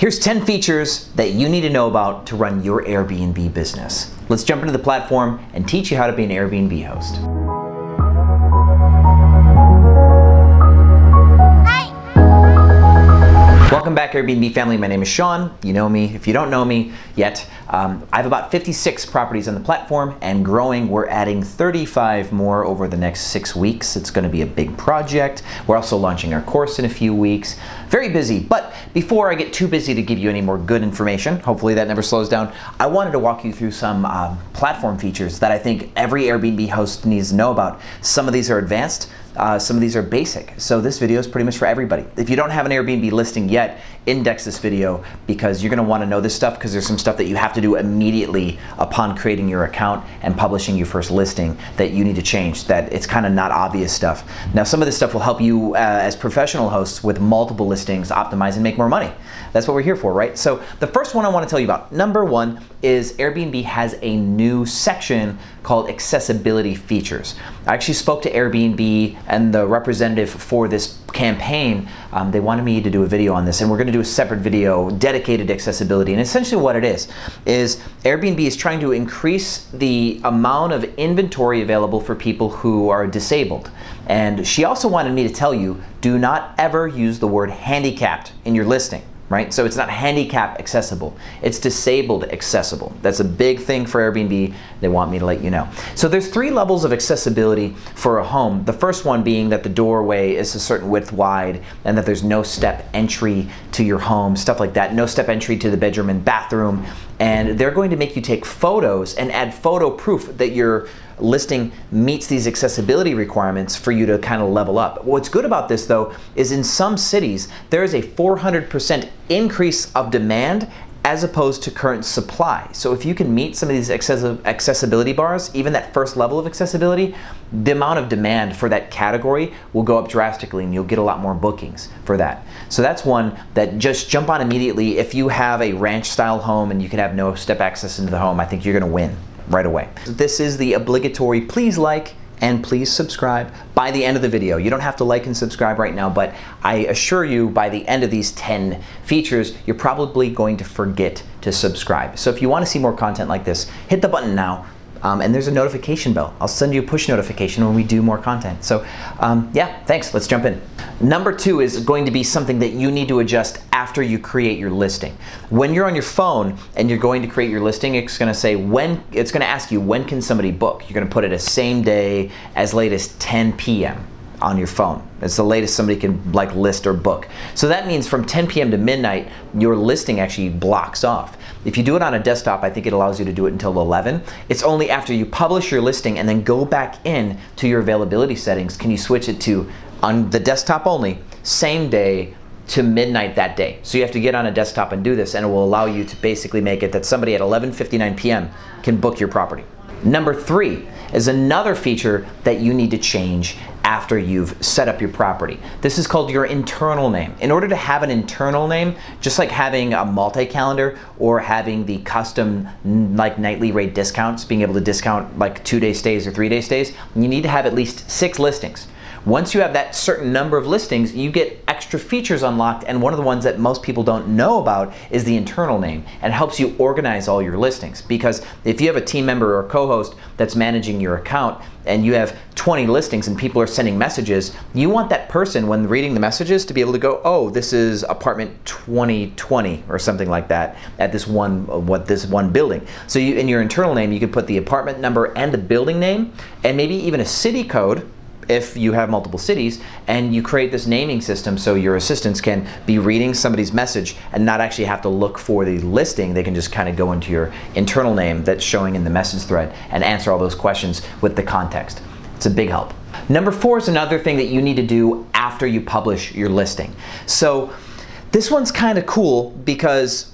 Here's 10 features that you need to know about to run your Airbnb business. Let's jump into the platform and teach you how to be an Airbnb host. Back Airbnb family, my name is Sean. You know me. If you don't know me yet, um, I have about 56 properties on the platform and growing. We're adding 35 more over the next six weeks. It's gonna be a big project. We're also launching our course in a few weeks. Very busy, but before I get too busy to give you any more good information, hopefully that never slows down, I wanted to walk you through some um, platform features that I think every Airbnb host needs to know about. Some of these are advanced, uh, some of these are basic. So this video is pretty much for everybody. If you don't have an Airbnb listing yet, index this video because you're gonna wanna know this stuff because there's some stuff that you have to do immediately upon creating your account and publishing your first listing that you need to change, that it's kind of not obvious stuff. Now some of this stuff will help you uh, as professional hosts with multiple listings optimize and make more money. That's what we're here for, right? So the first one I wanna tell you about, number one, is Airbnb has a new section called accessibility features. I actually spoke to Airbnb and the representative for this campaign. Um, they wanted me to do a video on this and we're gonna do a separate video dedicated to accessibility. And essentially what it is, is Airbnb is trying to increase the amount of inventory available for people who are disabled. And she also wanted me to tell you, do not ever use the word handicapped in your listing right? So it's not handicap accessible, it's disabled accessible. That's a big thing for Airbnb. They want me to let you know. So there's three levels of accessibility for a home. The first one being that the doorway is a certain width wide and that there's no step entry to your home, stuff like that. No step entry to the bedroom and bathroom. And they're going to make you take photos and add photo proof that you're listing meets these accessibility requirements for you to kind of level up. What's good about this though is in some cities there is a 400% increase of demand as opposed to current supply. So if you can meet some of these accessibility bars, even that first level of accessibility, the amount of demand for that category will go up drastically and you'll get a lot more bookings for that. So that's one that just jump on immediately. If you have a ranch style home and you can have no step access into the home, I think you're gonna win right away. This is the obligatory please like and please subscribe by the end of the video. You don't have to like and subscribe right now, but I assure you by the end of these 10 features, you're probably going to forget to subscribe. So if you want to see more content like this, hit the button now, um, and there's a notification bell. I'll send you a push notification when we do more content. So um, yeah, thanks, let's jump in. Number two is going to be something that you need to adjust after you create your listing. When you're on your phone and you're going to create your listing, it's gonna say when, it's gonna ask you when can somebody book. You're gonna put it as same day as late as 10 p.m on your phone. It's the latest somebody can like list or book. So that means from 10 p.m. to midnight, your listing actually blocks off. If you do it on a desktop, I think it allows you to do it until 11. It's only after you publish your listing and then go back in to your availability settings can you switch it to on the desktop only, same day to midnight that day. So you have to get on a desktop and do this and it will allow you to basically make it that somebody at 11:59 p.m. can book your property. Number three is another feature that you need to change after you've set up your property. This is called your internal name. In order to have an internal name, just like having a multi-calendar or having the custom like nightly rate discounts, being able to discount like two day stays or three day stays, you need to have at least six listings. Once you have that certain number of listings, you get extra features unlocked, and one of the ones that most people don't know about is the internal name, and helps you organize all your listings. Because if you have a team member or co-host that's managing your account, and you have 20 listings and people are sending messages, you want that person, when reading the messages, to be able to go, oh, this is apartment 2020 or something like that at this one, what this one building. So you, in your internal name, you can put the apartment number and the building name, and maybe even a city code if you have multiple cities and you create this naming system so your assistants can be reading somebody's message and not actually have to look for the listing. They can just kind of go into your internal name that's showing in the message thread and answer all those questions with the context. It's a big help. Number four is another thing that you need to do after you publish your listing. So this one's kind of cool because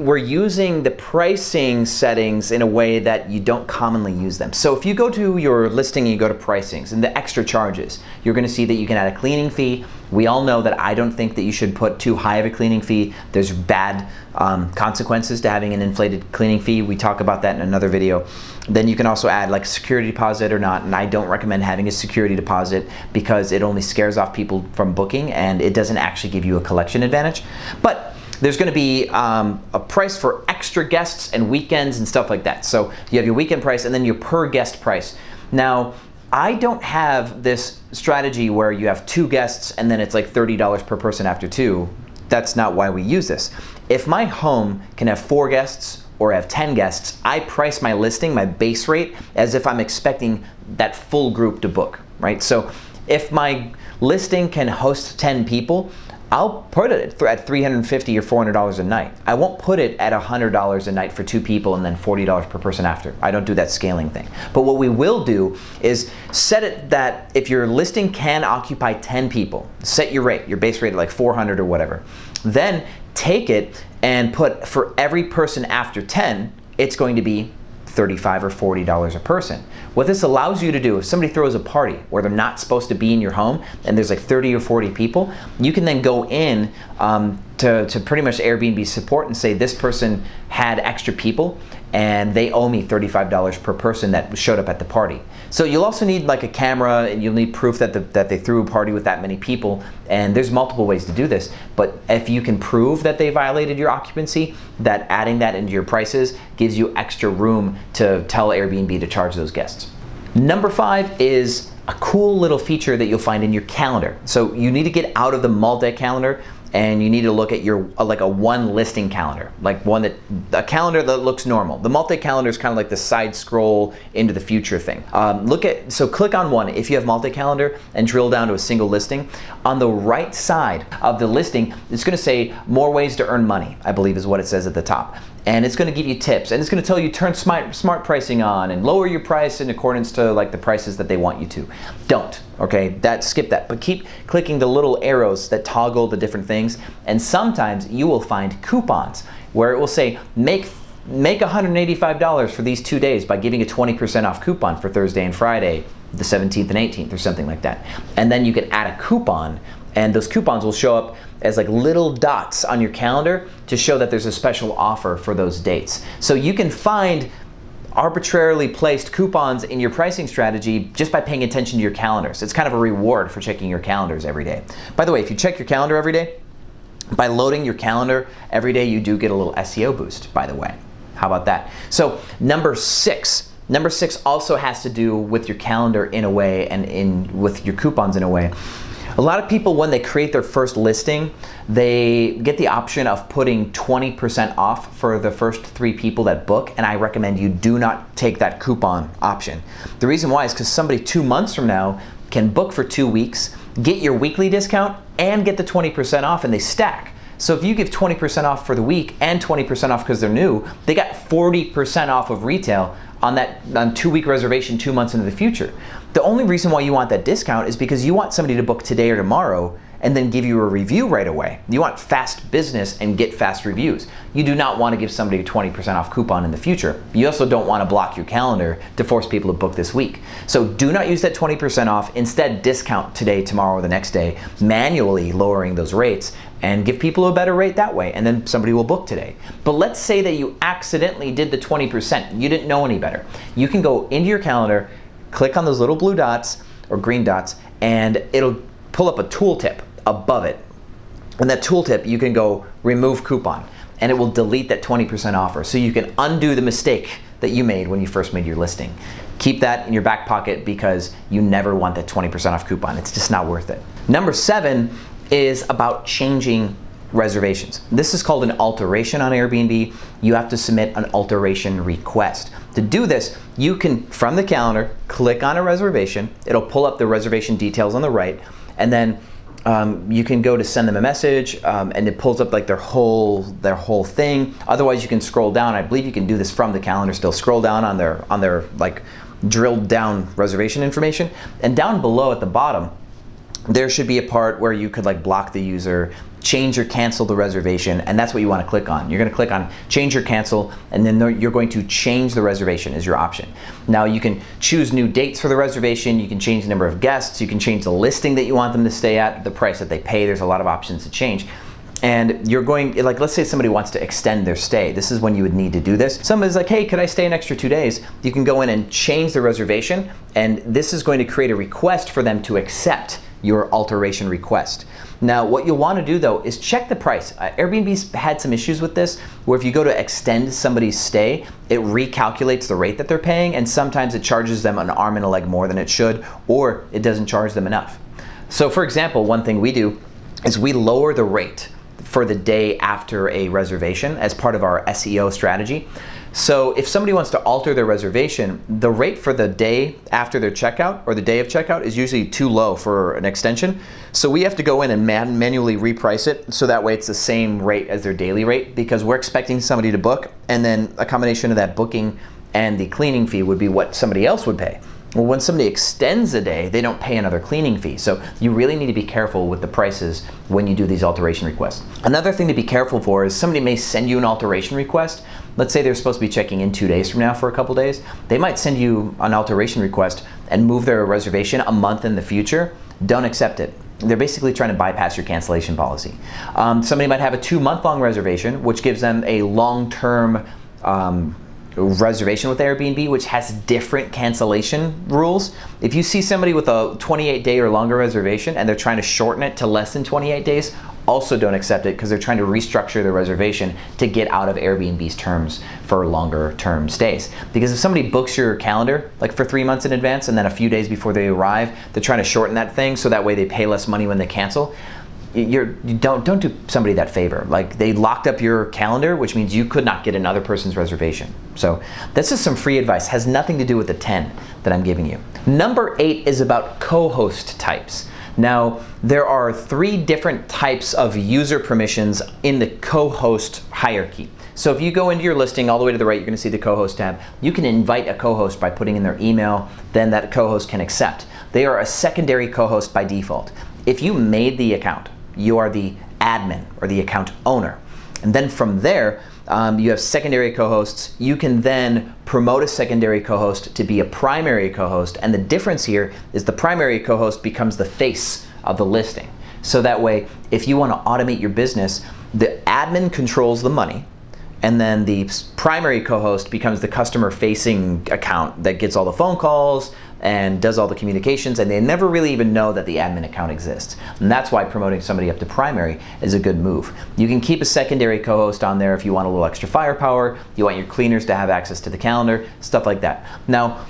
we're using the pricing settings in a way that you don't commonly use them. So if you go to your listing and you go to pricings and the extra charges, you're gonna see that you can add a cleaning fee. We all know that I don't think that you should put too high of a cleaning fee. There's bad um, consequences to having an inflated cleaning fee. We talk about that in another video. Then you can also add like security deposit or not, and I don't recommend having a security deposit because it only scares off people from booking and it doesn't actually give you a collection advantage. But there's going to be um, a price for extra guests and weekends and stuff like that. So you have your weekend price and then your per guest price. Now, I don't have this strategy where you have two guests and then it's like $30 per person after two. That's not why we use this. If my home can have four guests or have 10 guests, I price my listing, my base rate, as if I'm expecting that full group to book, right? So if my listing can host 10 people, I'll put it at 350 or $400 a night. I won't put it at $100 a night for two people and then $40 per person after. I don't do that scaling thing. But what we will do is set it that if your listing can occupy 10 people, set your rate, your base rate at like 400 or whatever. Then take it and put for every person after 10, it's going to be 35 or 40 dollars a person. What this allows you to do, if somebody throws a party where they're not supposed to be in your home and there's like 30 or 40 people, you can then go in um, to, to pretty much Airbnb support and say this person had extra people and they owe me $35 per person that showed up at the party. So you'll also need like a camera and you'll need proof that, the, that they threw a party with that many people and there's multiple ways to do this. But if you can prove that they violated your occupancy, that adding that into your prices gives you extra room to tell Airbnb to charge those guests. Number five is a cool little feature that you'll find in your calendar. So you need to get out of the multi-calendar and you need to look at your uh, like a one listing calendar, like one that a calendar that looks normal. The multi-calendar is kind of like the side scroll into the future thing. Um, look at so click on one if you have multi-calendar and drill down to a single listing. On the right side of the listing, it's going to say more ways to earn money. I believe is what it says at the top and it's going to give you tips and it's going to tell you turn smart, smart pricing on and lower your price in accordance to like the prices that they want you to. Don't, okay? That skip that, but keep clicking the little arrows that toggle the different things and sometimes you will find coupons where it will say make make $185 for these 2 days by giving a 20% off coupon for Thursday and Friday, the 17th and 18th or something like that. And then you can add a coupon and those coupons will show up as like little dots on your calendar to show that there's a special offer for those dates. So you can find arbitrarily placed coupons in your pricing strategy just by paying attention to your calendars. It's kind of a reward for checking your calendars every day. By the way, if you check your calendar every day, by loading your calendar every day, you do get a little SEO boost, by the way. How about that? So, number six. Number six also has to do with your calendar in a way and in with your coupons in a way. A lot of people, when they create their first listing, they get the option of putting 20% off for the first three people that book, and I recommend you do not take that coupon option. The reason why is because somebody two months from now can book for two weeks, get your weekly discount, and get the 20% off, and they stack. So if you give 20% off for the week and 20% off because they're new, they got 40% off of retail on that on two week reservation two months into the future. The only reason why you want that discount is because you want somebody to book today or tomorrow and then give you a review right away. You want fast business and get fast reviews. You do not want to give somebody a 20% off coupon in the future. You also don't want to block your calendar to force people to book this week. So do not use that 20% off. Instead, discount today, tomorrow, or the next day, manually lowering those rates and give people a better rate that way, and then somebody will book today. But let's say that you accidentally did the 20%, you didn't know any better. You can go into your calendar, click on those little blue dots or green dots, and it'll pull up a tooltip above it. And that tooltip, you can go remove coupon, and it will delete that 20% offer. So you can undo the mistake that you made when you first made your listing. Keep that in your back pocket because you never want that 20% off coupon. It's just not worth it. Number seven is about changing reservations. This is called an alteration on Airbnb. You have to submit an alteration request. To do this, you can, from the calendar, click on a reservation. It'll pull up the reservation details on the right, and then um, you can go to send them a message, um, and it pulls up like their whole their whole thing. Otherwise, you can scroll down. I believe you can do this from the calendar. Still, scroll down on their on their like drilled down reservation information, and down below at the bottom, there should be a part where you could like block the user, change or cancel the reservation, and that's what you want to click on. You're going to click on change or cancel, and then you're going to change the reservation is your option. Now you can choose new dates for the reservation, you can change the number of guests, you can change the listing that you want them to stay at, the price that they pay, there's a lot of options to change and you're going like let's say somebody wants to extend their stay this is when you would need to do this somebody's like hey could i stay an extra two days you can go in and change the reservation and this is going to create a request for them to accept your alteration request. Now, what you'll want to do though is check the price. Uh, Airbnb's had some issues with this, where if you go to extend somebody's stay, it recalculates the rate that they're paying, and sometimes it charges them an arm and a leg more than it should, or it doesn't charge them enough. So, for example, one thing we do is we lower the rate for the day after a reservation as part of our SEO strategy. So if somebody wants to alter their reservation, the rate for the day after their checkout or the day of checkout is usually too low for an extension. So we have to go in and man manually reprice it so that way it's the same rate as their daily rate because we're expecting somebody to book and then a combination of that booking and the cleaning fee would be what somebody else would pay. Well, when somebody extends a day, they don't pay another cleaning fee. So you really need to be careful with the prices when you do these alteration requests. Another thing to be careful for is somebody may send you an alteration request. Let's say they're supposed to be checking in two days from now for a couple days. They might send you an alteration request and move their reservation a month in the future. Don't accept it they're basically trying to bypass your cancellation policy. Um, somebody might have a two month long reservation, which gives them a long term um, reservation with Airbnb, which has different cancellation rules. If you see somebody with a 28 day or longer reservation and they're trying to shorten it to less than 28 days, also don't accept it because they're trying to restructure their reservation to get out of Airbnb's terms for longer term stays. Because if somebody books your calendar like for three months in advance and then a few days before they arrive, they're trying to shorten that thing so that way they pay less money when they cancel you're you don't don't do somebody that favor. Like they locked up your calendar, which means you could not get another person's reservation. So this is some free advice. Has nothing to do with the 10 that I'm giving you. Number eight is about co-host types. Now, there are three different types of user permissions in the co-host hierarchy. So if you go into your listing all the way to the right, you're gonna see the co-host tab. You can invite a co-host by putting in their email, then that co-host can accept. They are a secondary co-host by default. If you made the account, you are the admin or the account owner. And then from there, um, you have secondary co-hosts. You can then promote a secondary co-host to be a primary co-host. And the difference here is the primary co-host becomes the face of the listing. So that way, if you want to automate your business, the admin controls the money, and then the primary co-host becomes the customer facing account that gets all the phone calls and does all the communications and they never really even know that the admin account exists and that's why promoting somebody up to primary is a good move you can keep a secondary co-host on there if you want a little extra firepower you want your cleaners to have access to the calendar stuff like that now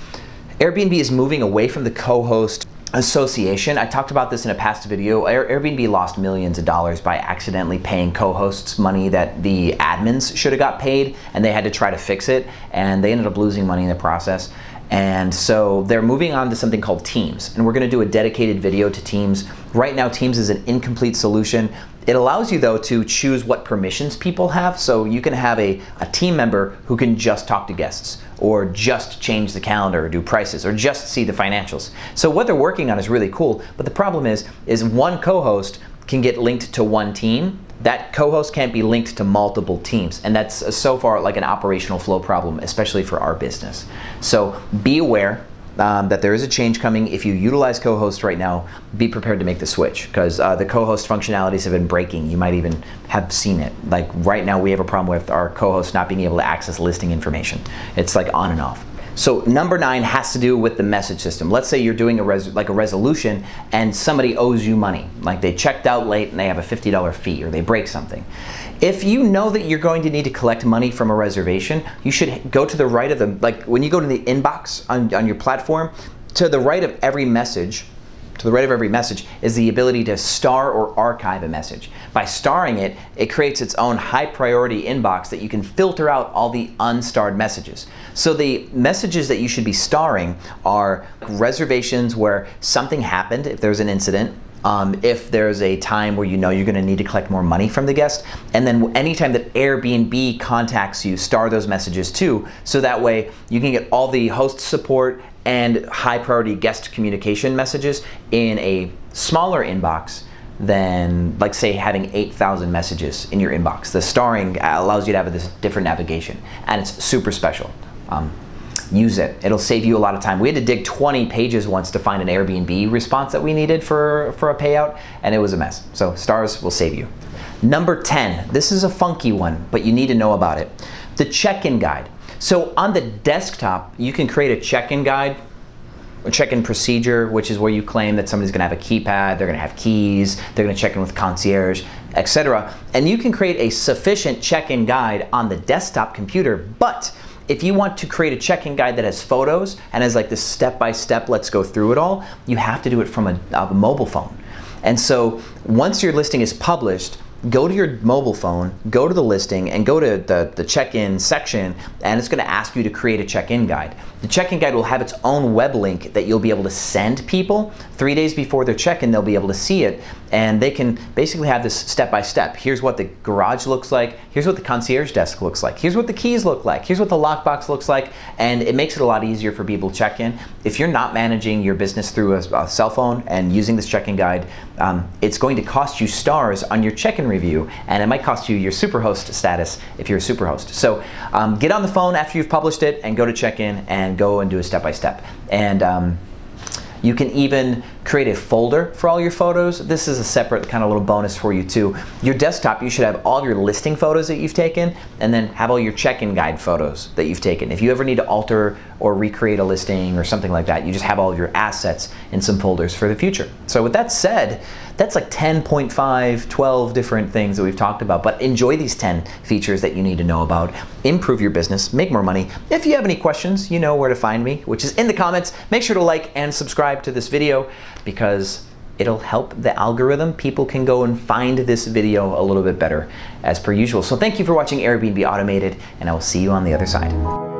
airbnb is moving away from the co-host association. I talked about this in a past video. Airbnb lost millions of dollars by accidentally paying co-hosts money that the admins should have got paid and they had to try to fix it and they ended up losing money in the process. And so they're moving on to something called Teams. And we're gonna do a dedicated video to Teams. Right now, Teams is an incomplete solution. It allows you though to choose what permissions people have. So you can have a, a team member who can just talk to guests or just change the calendar or do prices or just see the financials. So what they're working on is really cool, but the problem is, is one co-host can get linked to one team that co-host can't be linked to multiple teams and that's so far like an operational flow problem especially for our business so be aware um, that there is a change coming. If you utilize co-host right now, be prepared to make the switch because uh, the co-host functionalities have been breaking. You might even have seen it. Like right now, we have a problem with our co-host not being able to access listing information. It's like on and off. So number nine has to do with the message system. Let's say you're doing a like a resolution and somebody owes you money, like they checked out late and they have a $50 fee or they break something. If you know that you're going to need to collect money from a reservation, you should go to the right of the, like when you go to the inbox on, on your platform, to the right of every message, to the right of every message is the ability to star or archive a message. By starring it, it creates its own high priority inbox that you can filter out all the unstarred messages. So the messages that you should be starring are reservations where something happened, if there's an incident, um, if there's a time where you know you're going to need to collect more money from the guest. And then anytime that Airbnb contacts you, star those messages too, so that way you can get all the host support and high priority guest communication messages in a smaller inbox than like say having 8,000 messages in your inbox. The starring allows you to have this different navigation and it's super special. Um, use it. It'll save you a lot of time. We had to dig 20 pages once to find an Airbnb response that we needed for, for a payout, and it was a mess. So stars will save you. Number 10, this is a funky one, but you need to know about it. The check-in guide. So on the desktop, you can create a check-in guide a check-in procedure, which is where you claim that somebody's going to have a keypad, they're going to have keys, they're going to check in with concierge, etc. And you can create a sufficient check-in guide on the desktop computer, but if you want to create a check-in guide that has photos and has like this step-by-step, let's go through it all, you have to do it from a, a mobile phone. And so once your listing is published, go to your mobile phone, go to the listing, and go to the, the check-in section, and it's going to ask you to create a check-in guide. The check-in guide will have its own web link that you'll be able to send people. Three days before their check-in, they'll be able to see it, and they can basically have this step-by-step. Here's what the garage looks like. Here's what the concierge desk looks like. Here's what the keys look like. Here's what the lockbox looks like, and it makes it a lot easier for people to check in. If you're not managing your business through a, a cell phone and using this check-in guide, um, it's going to cost you stars on your check-in review, and it might cost you your superhost status if you're a superhost. So um, get on the phone after you've published it and go to check-in and go and do a step-by-step. And um, you can even create a folder for all your photos. This is a separate kind of little bonus for you too. Your desktop, you should have all your listing photos that you've taken and then have all your check-in guide photos that you've taken. If you ever need to alter or recreate a listing or something like that, you just have all of your assets in some folders for the future. So with that said, that's like 10.5, 12 different things that we've talked about, but enjoy these 10 features that you need to know about. Improve your business, make more money. If you have any questions, you know where to find me, which is in the comments. Make sure to like and subscribe to this video because it'll help the algorithm. People can go and find this video a little bit better as per usual. So thank you for watching Airbnb Automated and I will see you on the other side.